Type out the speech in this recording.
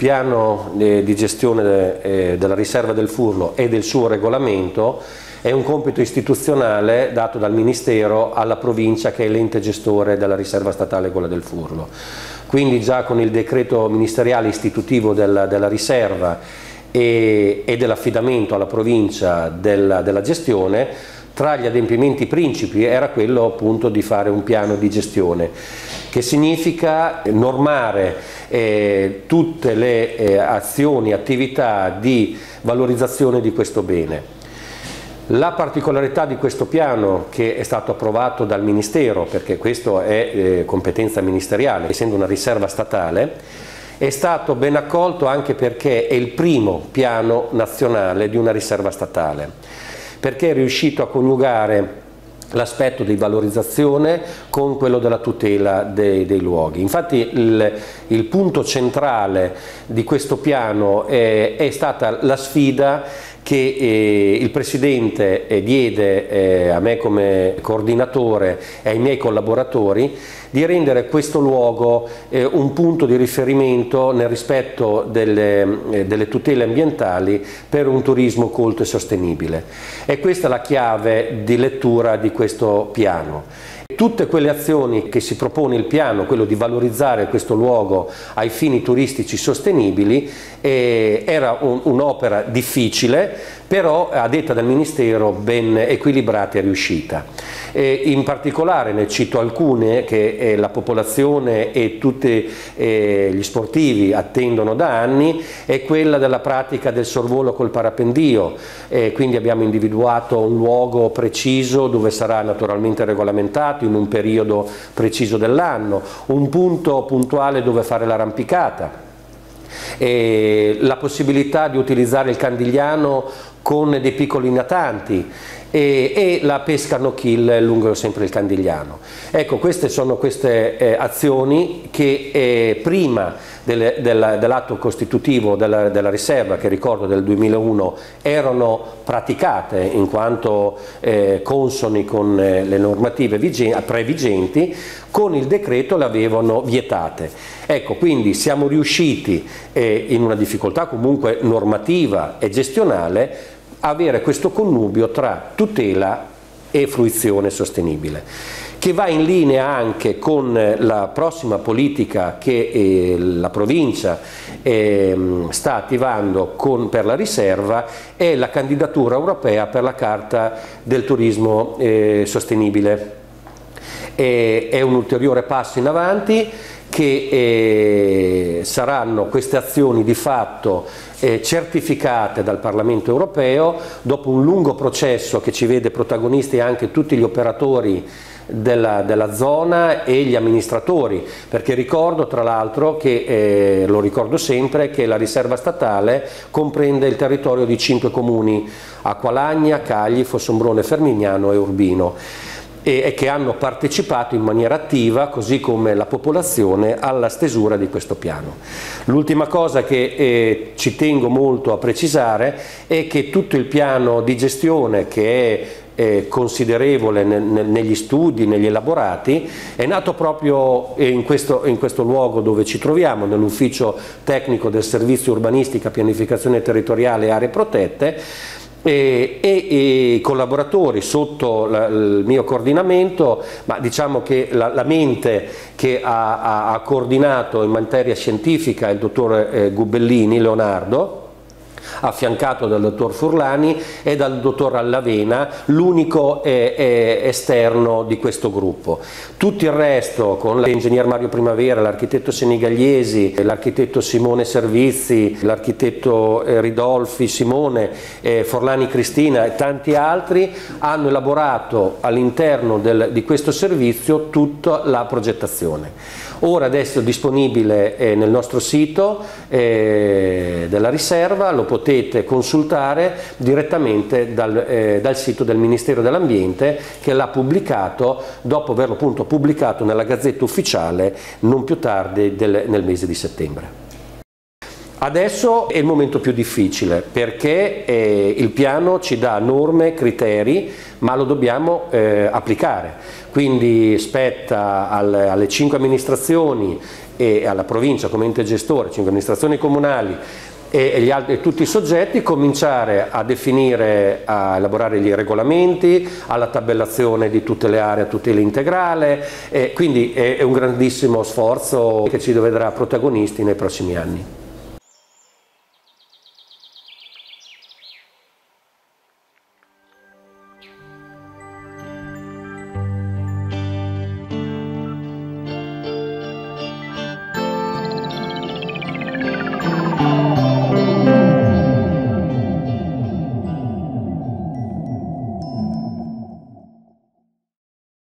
piano eh, di gestione eh, della riserva del Furlo e del suo regolamento è un compito istituzionale dato dal Ministero alla provincia che è l'ente gestore della riserva statale quella del Furlo. Quindi già con il decreto ministeriale istitutivo della, della riserva e, e dell'affidamento alla provincia della, della gestione tra gli adempimenti principi era quello appunto di fare un piano di gestione che significa normare eh, tutte le eh, azioni, attività di valorizzazione di questo bene. La particolarità di questo piano che è stato approvato dal Ministero, perché questo è eh, competenza ministeriale, essendo una riserva statale, è stato ben accolto anche perché è il primo piano nazionale di una riserva statale, perché è riuscito a coniugare l'aspetto di valorizzazione con quello della tutela dei, dei luoghi. Infatti il, il, punto centrale di questo piano è, è stata la sfida che eh, il Presidente eh, diede eh, a me come coordinatore e ai miei collaboratori di rendere questo luogo eh, un punto di riferimento nel rispetto delle, eh, delle, tutele ambientali per un turismo colto e sostenibile. E questa è la chiave di lettura di questo piano. Tutte quelle azioni che si propone il piano, quello di valorizzare questo luogo ai fini turistici sostenibili, eh, era un'opera un difficile, però a detta del Ministero ben equilibrata e riuscita. Eh, in particolare ne cito alcune che eh, la popolazione e tutti eh, gli sportivi attendono da anni, è quella della pratica del sorvolo col parapendio, quindi abbiamo individuato un luogo preciso dove sarà naturalmente regolamentato in un periodo preciso dell'anno, un punto puntuale dove fare l'arrampicata, la possibilità di utilizzare il candigliano con dei piccoli natanti e, e la pesca no kill lungo sempre il Candigliano. Ecco, queste sono queste eh, azioni che eh, prima del, del, dell'atto costitutivo della, della, riserva, che ricordo del 2001, erano praticate in quanto eh, consoni con eh, le normative previgenti, con il decreto le avevano vietate. Ecco, quindi siamo riusciti eh, in una difficoltà comunque normativa e gestionale avere questo connubio tra tutela e fruizione sostenibile che va in linea anche con la prossima politica che eh, la provincia eh, sta attivando con, per la riserva è la candidatura europea per la Carta del turismo eh, sostenibile. È un ulteriore passo in avanti che eh, saranno queste azioni di fatto eh, certificate dal Parlamento europeo dopo un lungo processo che ci vede protagonisti anche tutti gli operatori della, della, zona e gli amministratori, perché ricordo tra l'altro che, eh, lo ricordo sempre, che la riserva statale comprende il territorio di cinque comuni, Acqualagna, Cagli, Fossombrone, Fermignano e Urbino e, che hanno partecipato in maniera attiva, così come la popolazione, alla stesura di questo piano. L'ultima cosa che eh, ci tengo molto a precisare è che tutto il piano di gestione che è eh, considerevole ne, ne, negli studi, negli elaborati, è nato proprio in questo, in questo luogo dove ci troviamo, nell'ufficio tecnico del servizio urbanistica, pianificazione territoriale e aree protette, e, i collaboratori sotto la, il mio coordinamento, ma diciamo che la, la mente che ha, ha, ha, coordinato in materia scientifica è il dottor eh, Gubellini Leonardo, affiancato dal dottor Furlani e dal dottor Allavena, l'unico esterno di questo gruppo. Tutto il resto, con l'ingegner Mario Primavera, l'architetto Senigagliesi, l'architetto Simone Servizi, l'architetto eh, Ridolfi Simone, eh, Forlani Cristina e tanti altri, hanno elaborato all'interno di questo servizio tutta la progettazione. Ora adesso è disponibile eh, nel nostro sito eh, della riserva, lo potete consultare direttamente dal, eh, dal sito del Ministero dell'Ambiente che l'ha pubblicato dopo averlo appunto pubblicato nella Gazzetta Ufficiale non più tardi del, nel mese di settembre. Adesso è il momento più difficile perché eh, il piano ci dà norme, criteri, ma lo dobbiamo eh, applicare. Quindi spetta alle, alle cinque amministrazioni e alla provincia come ente gestore, cinque amministrazioni comunali, e, altri, tutti i soggetti cominciare a definire, a elaborare gli regolamenti, alla tabellazione di tutte le aree a tutela integrale, e quindi è, è un grandissimo sforzo che ci vedrà protagonisti nei prossimi anni.